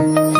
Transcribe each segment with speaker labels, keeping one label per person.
Speaker 1: Thank you.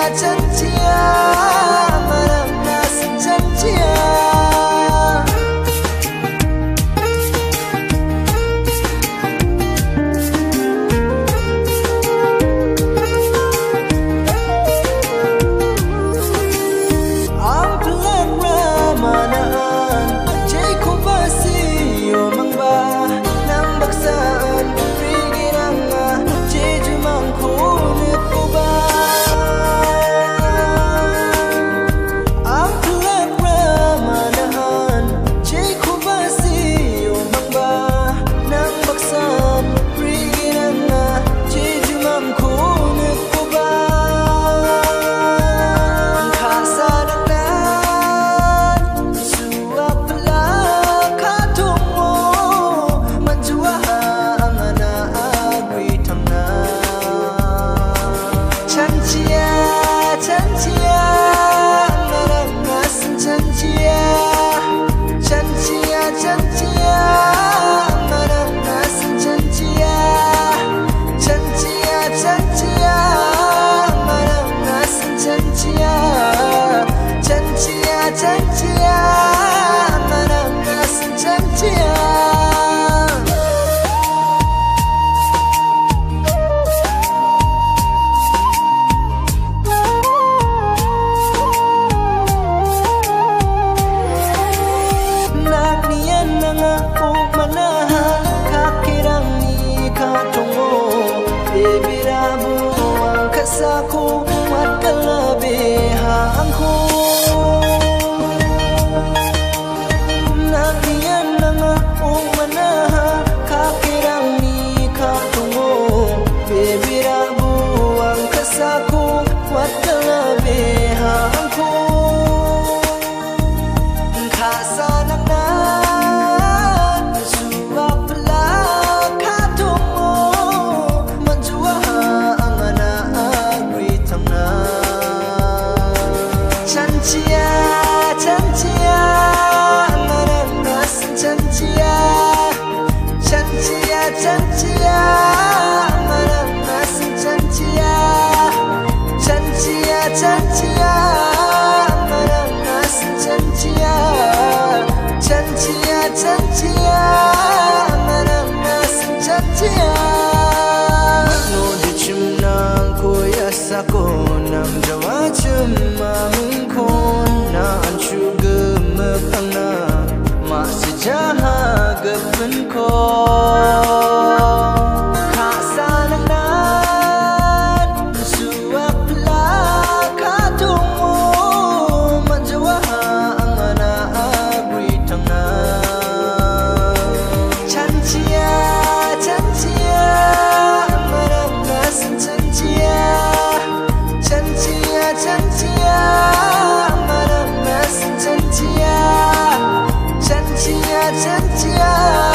Speaker 1: imagine sa 참지야 참지야 말한 맛은 참지야 참지야 참지야 말한 맛은 참지야 참지야 참지야 말한 맛은 참지야 참지야 참지야 말한 맛은 참지야 너도 춤난 고야 사고 남자 قبلكم 真假。